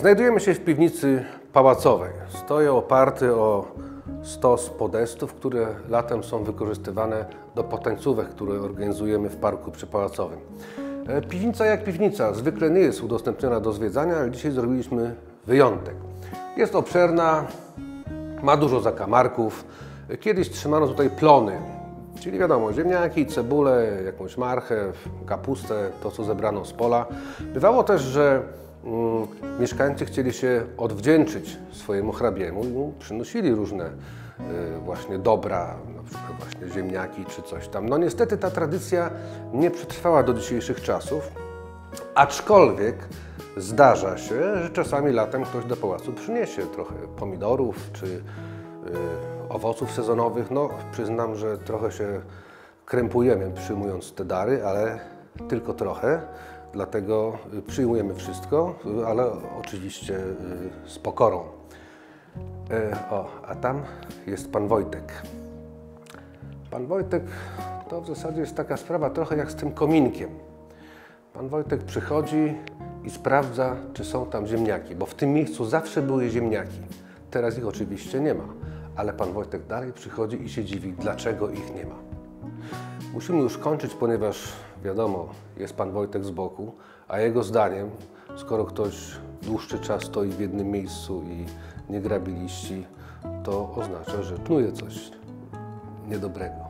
Znajdujemy się w piwnicy pałacowej. Stoję oparty o stos podestów, które latem są wykorzystywane do potańcówek, które organizujemy w parku przypałacowym. E, Piwnica jak piwnica, zwykle nie jest udostępniona do zwiedzania, ale dzisiaj zrobiliśmy wyjątek. Jest obszerna, ma dużo zakamarków. Kiedyś trzymano tutaj plony, czyli wiadomo, ziemniaki, cebulę, jakąś marchew, kapustę, to co zebrano z pola. Bywało też, że mieszkańcy chcieli się odwdzięczyć swojemu hrabiemu i przynosili różne y, właśnie dobra, na przykład właśnie ziemniaki czy coś tam. No niestety ta tradycja nie przetrwała do dzisiejszych czasów, aczkolwiek zdarza się, że czasami latem ktoś do pałacu przyniesie trochę pomidorów czy y, owoców sezonowych. No przyznam, że trochę się krępujemy przyjmując te dary, ale tylko trochę. Dlatego y, przyjmujemy wszystko, y, ale oczywiście y, z pokorą. O, a tam jest pan Wojtek. Pan Wojtek to w zasadzie jest taka sprawa trochę jak z tym kominkiem. Pan Wojtek przychodzi i sprawdza, czy są tam ziemniaki, bo w tym miejscu zawsze były ziemniaki. Teraz ich oczywiście nie ma, ale pan Wojtek dalej przychodzi i się dziwi, dlaczego ich nie ma. Musimy już kończyć, ponieważ wiadomo, jest pan Wojtek z boku, a jego zdaniem, skoro ktoś dłuższy czas stoi w jednym miejscu i nie grabi liści, to oznacza, że knuje coś niedobrego.